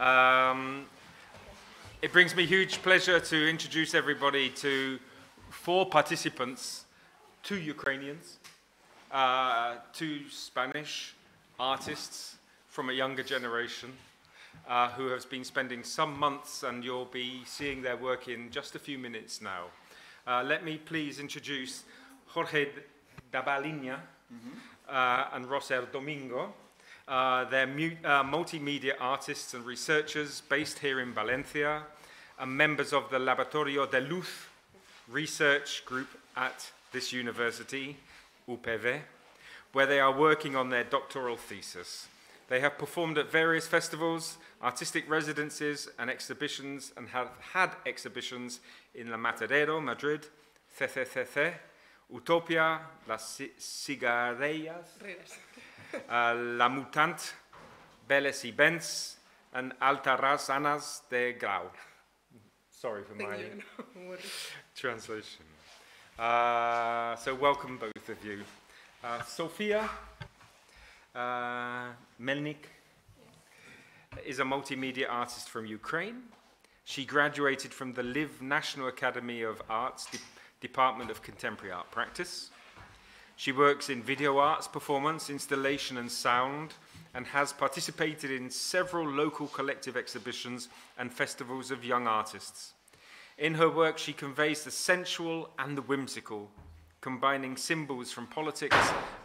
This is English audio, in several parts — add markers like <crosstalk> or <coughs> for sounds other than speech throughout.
Um, it brings me huge pleasure to introduce everybody to four participants, two Ukrainians, uh, two Spanish artists from a younger generation uh, who has been spending some months and you'll be seeing their work in just a few minutes now. Uh, let me please introduce Jorge Dabalina uh, and Roser Domingo. Uh, they're uh, multimedia artists and researchers based here in Valencia and members of the Laboratorio de Luz research group at this university, UPV, where they are working on their doctoral thesis. They have performed at various festivals, artistic residencies, and exhibitions, and have had exhibitions in La Matadero, Madrid, CCCC, Utopia, Las Ci- Cigarellas, La Mutante, Belles y Benz, and Altarrazanas de Grau. Sorry for my <laughs> translation. Uh, so welcome both of you. Uh, Sofia uh, Melnik is a multimedia artist from Ukraine. She graduated from the Lviv National Academy of Arts De- Department of Contemporary Art Practice. She works in video arts, performance, installation, and sound, and has participated in several local collective exhibitions and festivals of young artists. In her work, she conveys the sensual and the whimsical, combining symbols from politics,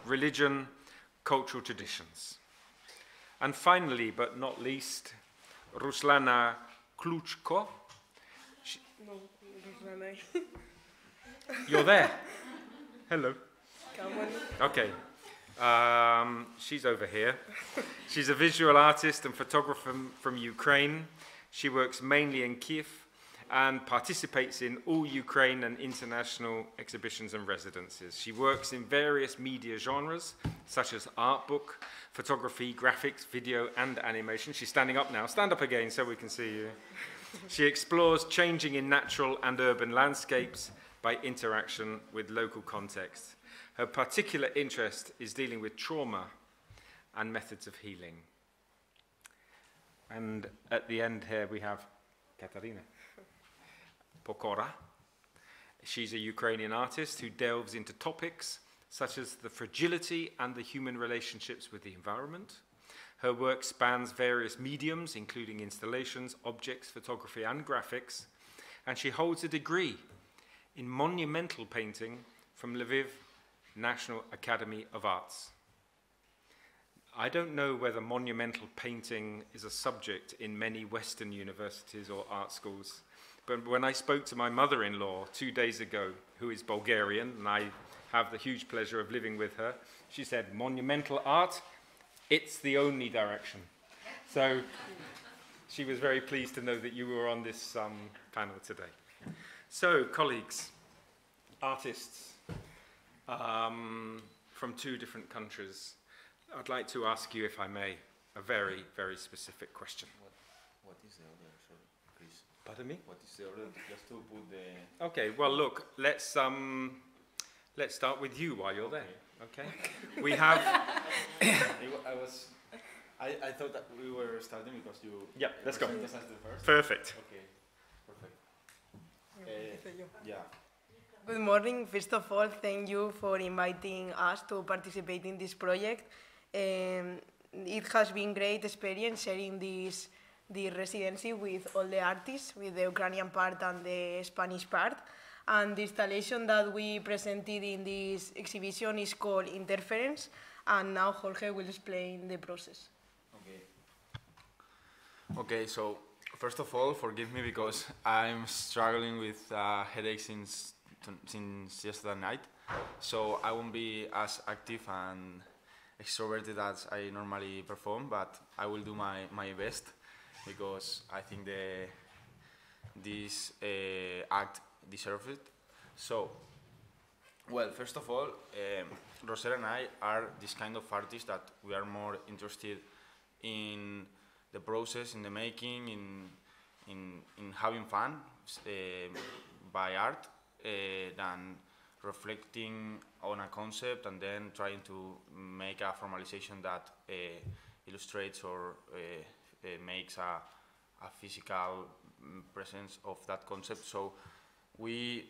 religion, cultural traditions. And finally, but not least, Ruslana Kluchko. No, Ruslana. You're there. <laughs> Hello. Okay. Um, she's over here. <laughs> She's a visual artist and photographer from, from Ukraine. She works mainly in Kiev and participates in all Ukraine and international exhibitions and residencies. She works in various media genres, such as art book, photography, graphics, video, and animation. She's standing up now. Stand up again so we can see you. She explores changing in natural and urban landscapes by interaction with local context. Her particular interest is dealing with trauma and methods of healing. And at the end here we have Katarina Pokora. She's a Ukrainian artist who delves into topics such as the fragility and the human relationships with the environment. Her work spans various mediums, including installations, objects, photography, and graphics, and she holds a degree in monumental painting from Lviv National Academy of Arts. I don't know whether monumental painting is a subject in many Western universities or art schools, but when I spoke to my mother in law two days ago, who is Bulgarian, and I have the huge pleasure of living with her, she said, Monumental art, it's the only direction. So she was very pleased to know that you were on this um, panel today. So, colleagues, artists um, from two different countries, I'd like to ask you, if I may, a very, very specific question. What is the order, sorry, please? Pardon me? What is the order? Just to put the. Okay, well, look, let's, um, let's start with you while you're there. Okay? We have. <laughs> I was. I, I thought that we were starting because you. Yeah, let's go. presented us as the first. Perfect. Okay, perfect. Uh, yeah. Good morning. First of all, thank you for inviting us to participate in this project. Um, it has been great experience sharing this, the residency with all the artists, with the Ukrainian part and the Spanish part. And the installation that we presented in this exhibition is called Interference, and now Jorge will explain the process. Okay. Okay, so first of all, forgive me because I'm struggling with uh, headache since since yesterday night, so I won't be as active and extroverted as I normally perform, but I will do my, my best because I think the this uh, act deserves it. So, well, first of all, um, and I are this kind of artists that we are more interested in the process, in the making, in in in having fun uh, by art, than reflecting on a concept and then trying to make a formalization that uh, illustrates or uh, makes a a physical mm, presence of that concept. So we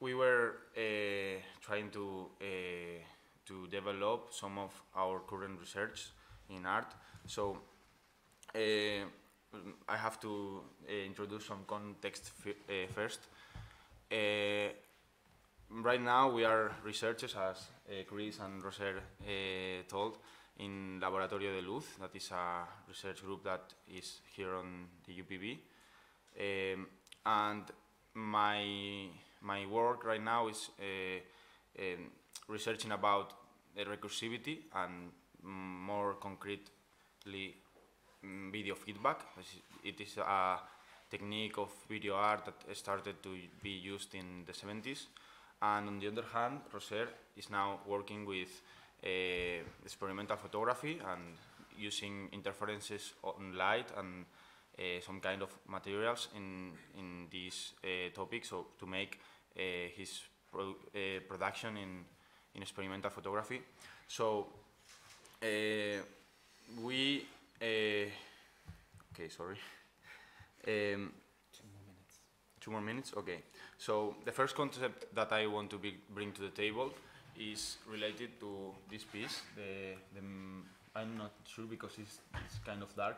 we were uh, trying to uh, to develop some of our current research in art. So uh, I have to introduce some context first. Uh, right now we are researchers, as uh, Chris and Roser uh, told, in Laboratorio de Luz, that is a research group that is here on the UPV. Um, and my, my work right now is uh, um, researching about recursivity and more concretely mm, video feedback. It is a technique of video art that started to be used in the 70s. And on the other hand, Roser is now working with uh, experimental photography and using interferences on light and uh, some kind of materials in, in this uh, topic so to make uh, his pro uh, production in, in experimental photography. So uh, we, okay, sorry. Um, two more minutes, okay. So the first concept that I want to be, bring to the table is related to this piece. The, the, I'm not sure because it's, it's kind of dark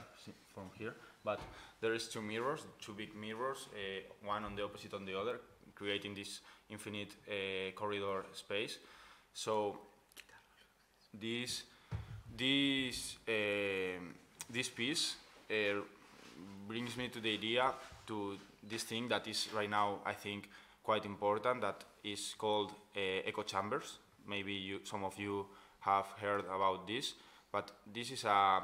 from here, but there is two mirrors, two big mirrors, uh, one on the opposite on the other, creating this infinite uh, corridor space. So this this uh, this piece uh, brings me to the idea to this thing that is right now, I think, quite important that is called uh, echo chambers. Maybe you, some of you have heard about this, but this is a,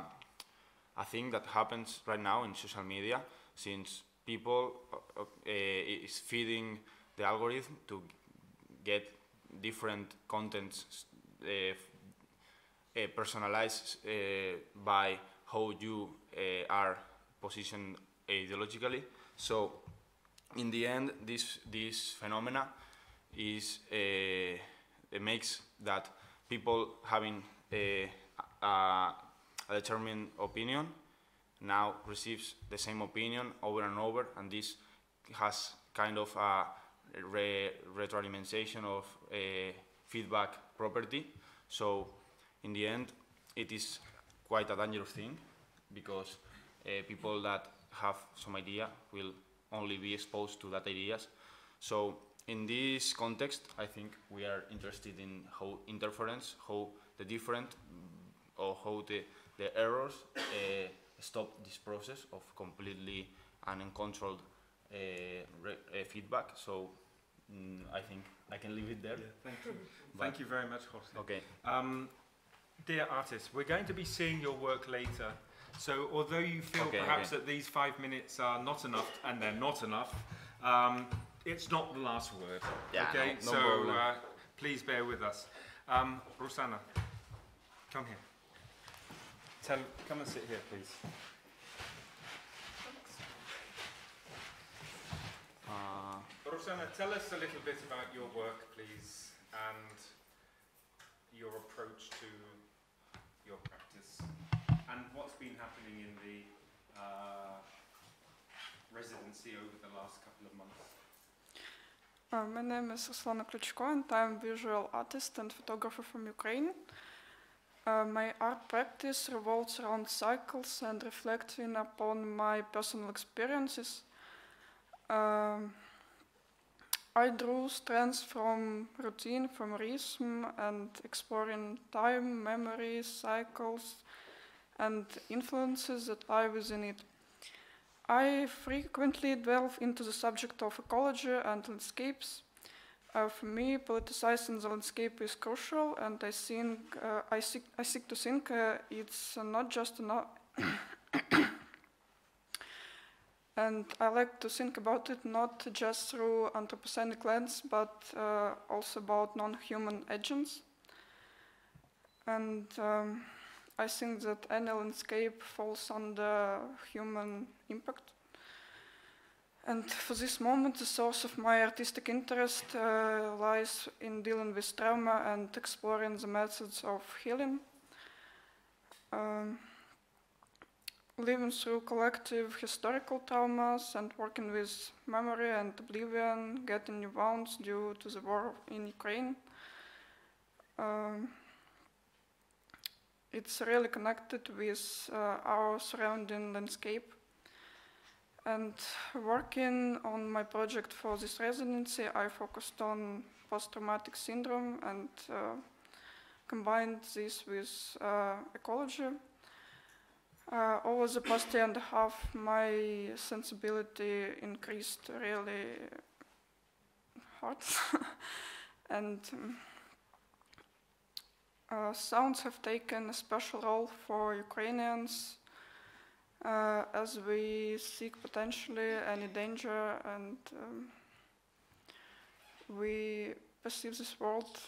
a thing that happens right now in social media since people uh, uh, is feeding the algorithm to get different contents uh, uh, personalized uh, by how you are positioned ideologically. So in the end, this, this phenomena is, uh, makes that people having a, a, a, determined opinion now receives the same opinion over and over, and this has kind of a re retroalimentation of a feedback property. So in the end, it is quite a dangerous thing because uh, people that have some idea will only be exposed to that ideas. So in this context, I think we are interested in how interference, how the different, or how the, the errors uh, stop this process of completely uncontrolled uh, uh, feedback. So mm, I think I can leave it there. Yeah, thank you. thank you very much, Jose. Okay. Um, dear artists, we're going to be seeing your work later so although you feel Okay, perhaps okay. that these five minutes are not enough, and they're not enough, um, it's not the last word. Yeah, okay, no- no so uh, please bear with us. Um, Rosanna, come here. Tell, come and sit here, please. Uh, Rosanna, tell us a little bit about your work, please, and your approach to your practice, and what's been happening in the uh, residency over the last couple of months. Uh, my name is Ruslana Klitschko and I'm visual artist and photographer from Ukraine. Uh, my art practice revolves around cycles and reflecting upon my personal experiences. Um, I drew strands from routine, from rhythm, and exploring time, memory, cycles, and influences that lie within it. I frequently delve into the subject of ecology and landscapes. Uh, for me, politicizing the landscape is crucial, and I think uh, I seek I seek to think uh, it's not just enough. and I like to think about it not just through anthropocenic lens, but uh, also about non-human agents. And um, I think that any landscape falls under human impact. And for this moment, the source of my artistic interest uh, lies in dealing with trauma and exploring the methods of healing. Um, living through collective historical traumas and working with memory and oblivion, getting new wounds due to the war in Ukraine. Um, it's really connected with uh, our surrounding landscape. And working on my project for this residency, I focused on post-traumatic syndrome and uh, combined this with uh, ecology. Uh, over the past year and a half, my sensibility increased really hard, <laughs> and um, uh, sounds have taken a special role for Ukrainians uh, as we seek potentially any danger and um, we perceive this world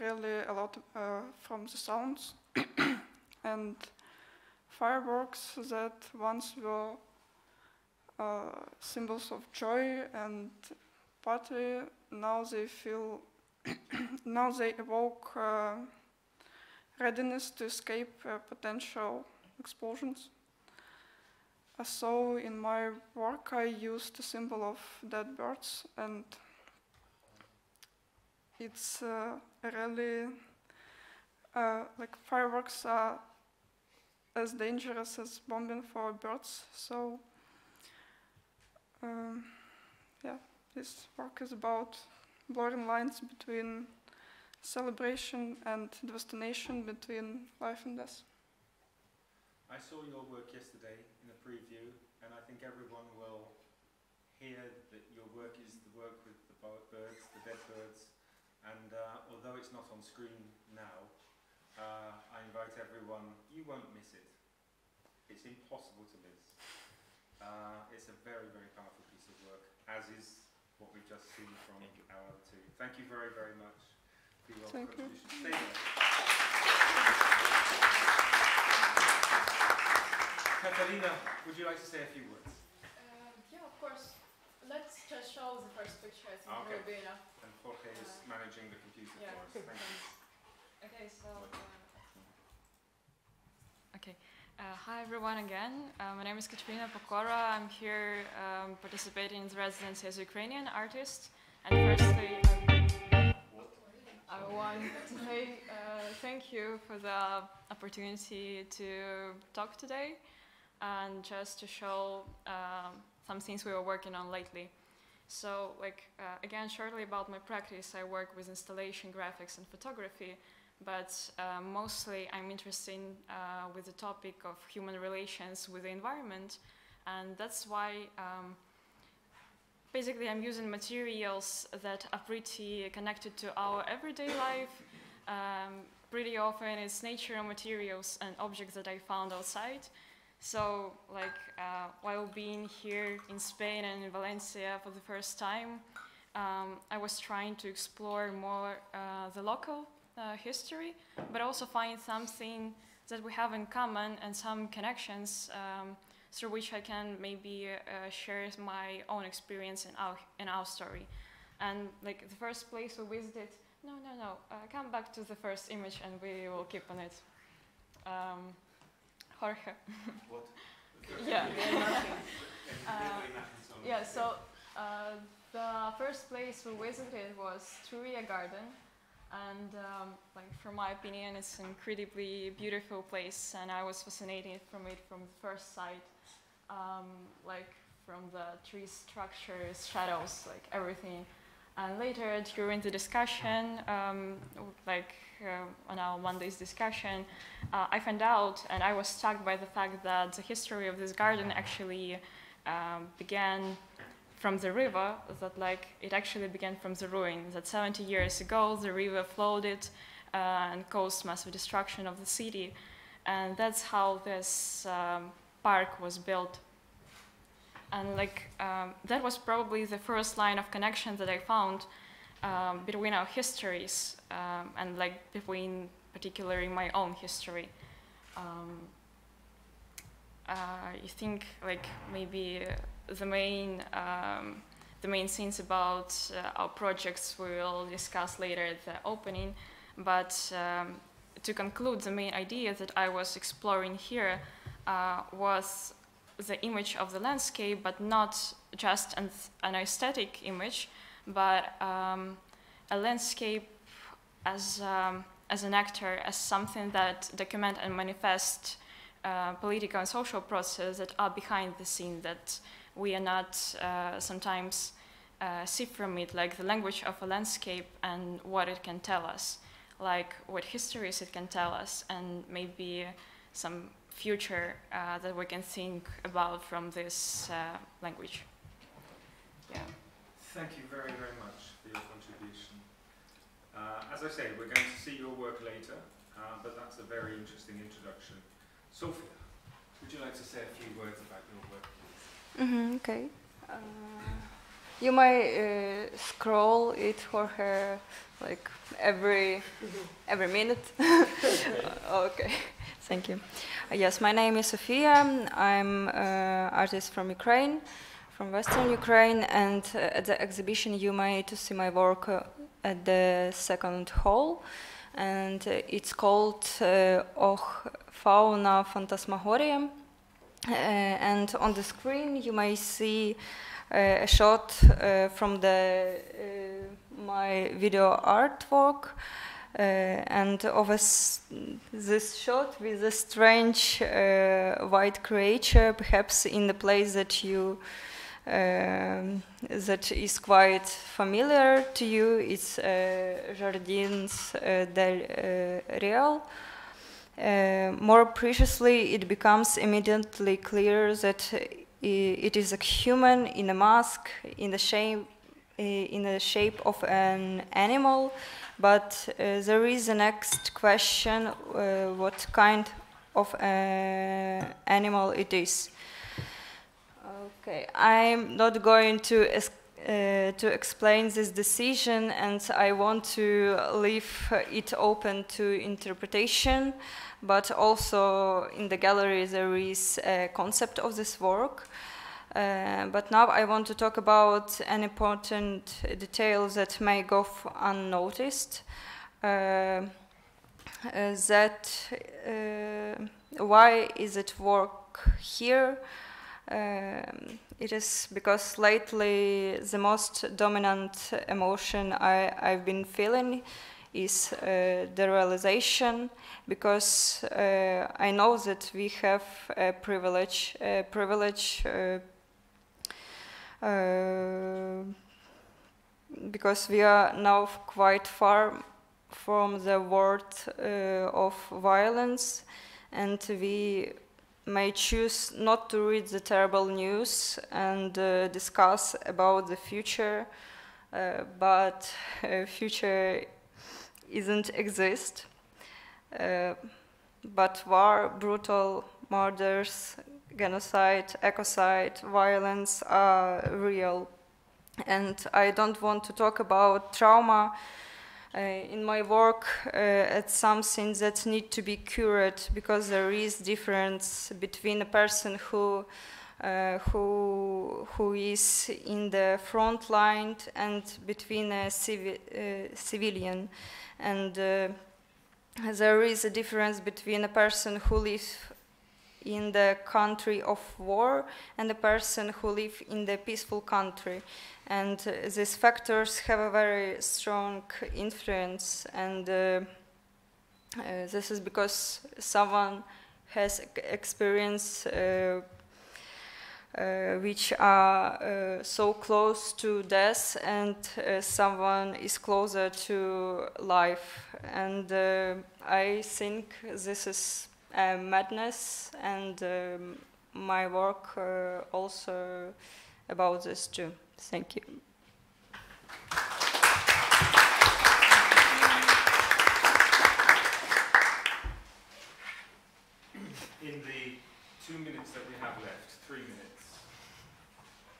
really a lot uh, from the sounds. <coughs> And fireworks that once were uh, symbols of joy and party now they feel <coughs> now they evoke uh, readiness to escape uh, potential explosions. So in my work I used the symbol of dead birds and it's uh, really uh, like fireworks are as dangerous as bombing for birds. So um, yeah, this work is about blurring lines between celebration and devastation between life and death. I saw your work yesterday in a preview, and I think everyone will hear that your work is the work with the bo- birds, the dead birds, and uh, although it's not on screen now, uh, I invite everyone, you won't miss it. It's impossible to miss. Uh, it's a very, very powerful piece of work, as is what we've just seen from our two. Thank you very, very much for Thank you. contribution. Stay there. Katarina, would you like to say a few words? Uh, yeah, of course. Let's just show the first picture. I think Okay. will be enough. And Jorge is managing the computer Yeah. for us. Thank you. Okay, so. Uh, Okay. Uh, hi everyone again. Uh, my name is Katerina Pokora. I'm here um, participating in the residency as a Ukrainian artist. And firstly, I, I want to say uh, thank you for the opportunity to talk today and just to show um, some things we were working on lately. So, like uh, again, shortly about my practice, I work with installation, graphics, and photography but uh, mostly I'm interested in, uh, with the topic of human relations with the environment, and that's why um, basically I'm using materials that are pretty connected to our everyday life. Um, pretty often it's natural materials and objects that I found outside. So, like uh, while being here in Spain and in Valencia for the first time, um, I was trying to explore more uh, the local uh, history, but also find something that we have in common and some connections um, through which I can maybe uh, share my own experience in our in our story. And like the first place we visited, no, no, no, uh, come back to the first image and we will keep on it. Um, Jorge. What? <laughs> yeah. <laughs> Uh, yeah, so uh, the first place we visited was Turia Garden, and um, like from my opinion, it's an incredibly beautiful place, and I was fascinated from it from the first sight, um, like from the tree structures, shadows, like everything. And later, during the discussion, um, like uh, on our Monday's discussion, uh, I found out, and I was struck by the fact that the history of this garden actually um, began from the river. That like it actually began from the ruin. That 70 years ago, the river flooded uh, and caused massive destruction of the city, and that's how this um, park was built and like um, that was probably the first line of connection that I found um, between our histories um, and like between particularly my own history. Um, uh, I think like maybe uh, the main um, the main things about uh, our projects we will discuss later at the opening, but um, to conclude, the main idea that I was exploring here uh, was the image of the landscape, but not just an, an aesthetic image, but um, a landscape as, um, as an actor, as something that document and manifest uh, political and social processes that are behind the scene that we are not uh, sometimes uh, see from it, like the language of a landscape and what it can tell us, like what histories it can tell us, and maybe some future uh, that we can think about from this uh, language. Yeah. Thank you very, very much for your contribution. Uh, as I say, we're going to see your work later, uh, but that's a very interesting introduction. Sophia, would you like to say a few words about your work? Mm-hmm, okay. Uh, you might uh, scroll it for her like every every minute. <laughs> <laughs> okay, thank you. Uh, yes, my name is Sofia. I'm an artist from Ukraine, from Western Ukraine, and uh, at the exhibition you might see my work uh, at the second hall, and uh, it's called uh, Och Fauna Phantasmagoria. Uh, and on the screen you may see uh, a shot uh, from the my video artwork and of this shot with a strange white creature perhaps in the place that you um, that is quite familiar to you. It's uh, Jardins uh, del Real uh, more preciously, it becomes immediately clear that uh, it is a human in a mask, in the shape, uh, in the shape of an animal. But uh, there is a next question: uh, what kind of uh, animal it is? Okay, I'm not going to uh, to explain this decision, and I want to leave it open to interpretation. But also in the gallery there is a concept of this work. Uh, but now I want to talk about an important detail that may go unnoticed. Uh, that uh, why is it work here? Um, it is because lately the most dominant emotion I, I've been feeling is uh, the realization because uh, I know that we have a privilege, a privilege uh, uh, because we are now quite far from the world uh, of violence and we may choose not to read the terrible news and uh, discuss about the future uh, but uh, future isn't exist. Uh, but war brutal murders genocide ecocide violence are real. And i don't want to talk about trauma in my work uh, it's something that need to be cured because there is difference between a person who uh, who who is in the front line and between a civi- uh, civilian. And uh, there is a difference between a person who lives in the country of war and the person who lives in the peaceful country. And uh, these factors have a very strong influence and uh, uh, this is because someone has experience uh, uh, which are uh, so close to death and someone is closer to life. And i think this is madness and um, my work uh, also about this too. Thank you. In the two minutes that we have left, three minutes,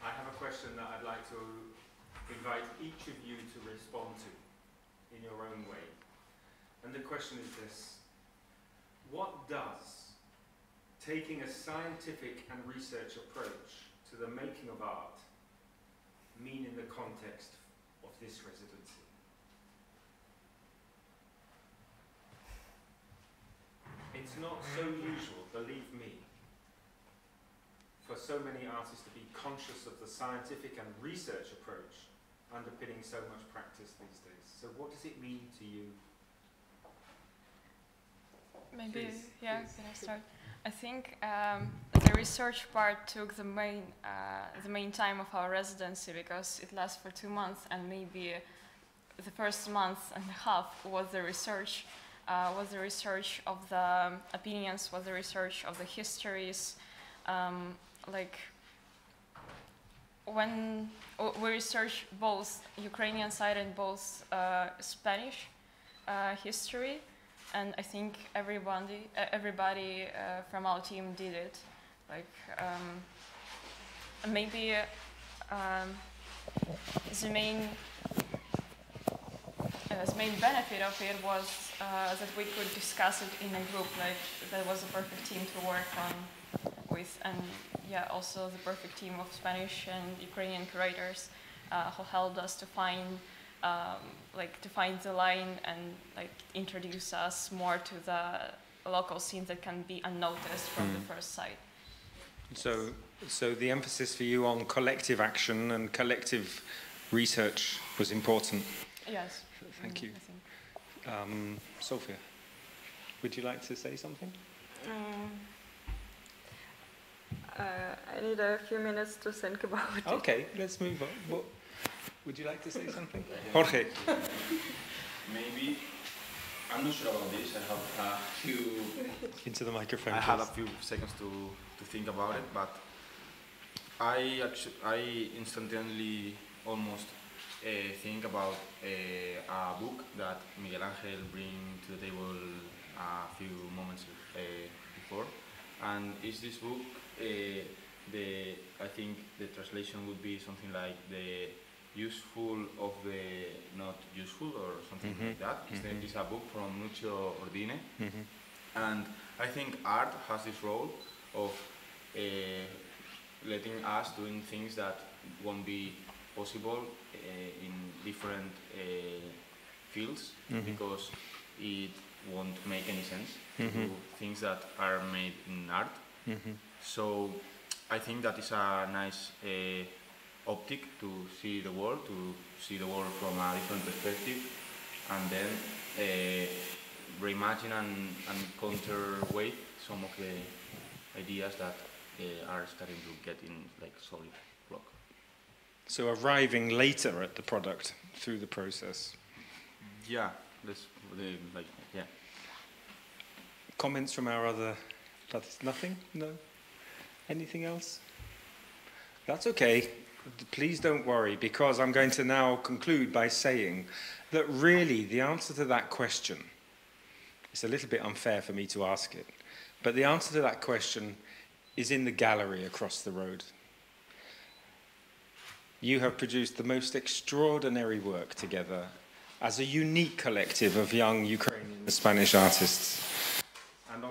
I have a question that I'd like to invite each of you to respond to in your own way. And the question is this What does taking a scientific and research approach to the making of art mean in the context of this residency? It's not so usual, believe me, for so many artists to be conscious of the scientific and research approach underpinning so much practice these days. So what does it mean to you? Maybe, Please, yeah, please. can I start? I think um, the research part took the main, uh, the main time of our residency because it lasts for two months and maybe the first month and a half was the research, uh, was the research of the um, opinions, was the research of the histories, um, like when we research both Ukrainian side and both uh, Spanish uh, history, and I think everybody, everybody uh, from our team did it. Like um, maybe um, the main uh, the main benefit of it was uh, that we could discuss it in a group. Like that was a perfect team to work on with, and yeah, also the perfect team of Spanish and Ukrainian curators uh, who helped us to find um, like to find the line and like introduce us more to the local scene that can be unnoticed from the first sight. So, so the emphasis for you on collective action and collective research was important. Yes. Thank mm, you. Um, Sophia, would you like to say something? Um, uh, I need a few minutes to think about it. Okay, let's move on. What, would you like to say something? <laughs> Jorge. Maybe, I'm not sure about this. I have a few. Into the microphone. I had a few seconds to, to think about it, but I actually I instantly almost uh, think about uh, a book that Miguel Angel bring to the table a few moments uh, before, and is this book uh, the I think the translation would be something like the useful of the not useful or something Mhm, like that. It's, mhm. it's a book from Nuccio Ordine. Mhm. And I think art has this role of uh, letting us doing things that won't be possible uh, in different uh, fields Mhm. because it won't make any sense to Mhm. do things that are made in art. So I think that is a nice uh, optic to see the world, to see the world from a different perspective, and then uh, reimagine and, and counterweight some of the ideas that uh, are starting to get in like solid block. So arriving later at the product through the process. Yeah, that's the, like yeah. Comments from our other brothers? Nothing? No? Anything else? That's okay. Please don't worry, because I'm going to now conclude by saying that really the answer to that question, it's a little bit unfair for me to ask it, but the answer to that question is in the gallery across the road. You have produced the most extraordinary work together as a unique collective of young Ukrainian Spanish artists.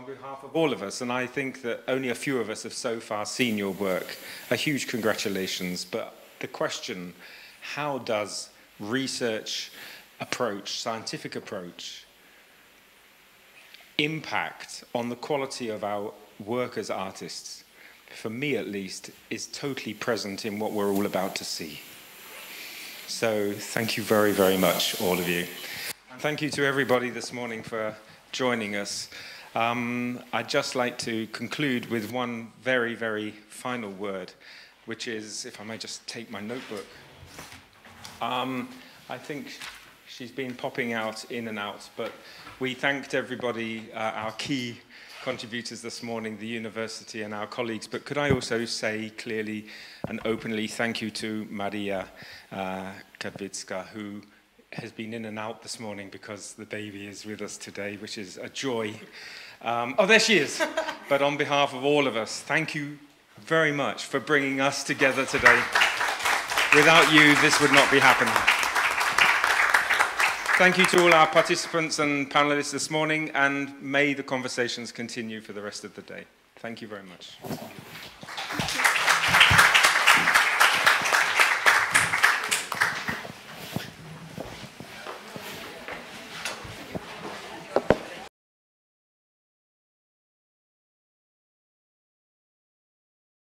On behalf of all of us, and I think that only a few of us have so far seen your work, a huge congratulations. But the question how does research approach, scientific approach, impact on the quality of our work as artists? For me, at least, is totally present in what we're all about to see. So, thank you very, very much, all of you. And thank you to everybody this morning for joining us. Um, I'd just like to conclude with one very, very final word, which is, if I may just take my notebook. Um, I think she's been popping out in and out, but we thanked everybody, uh, our key contributors this morning, the university and our colleagues. But could I also say clearly and openly thank you to Maria uh, Kadvitska, who has been in and out this morning because the baby is with us today, which is a joy. Um, oh, there she is. <laughs> but on behalf of all of us, thank you very much for bringing us together today. Without you, this would not be happening. Thank you to all our participants and panelists this morning, and may the conversations continue for the rest of the day. Thank you very much.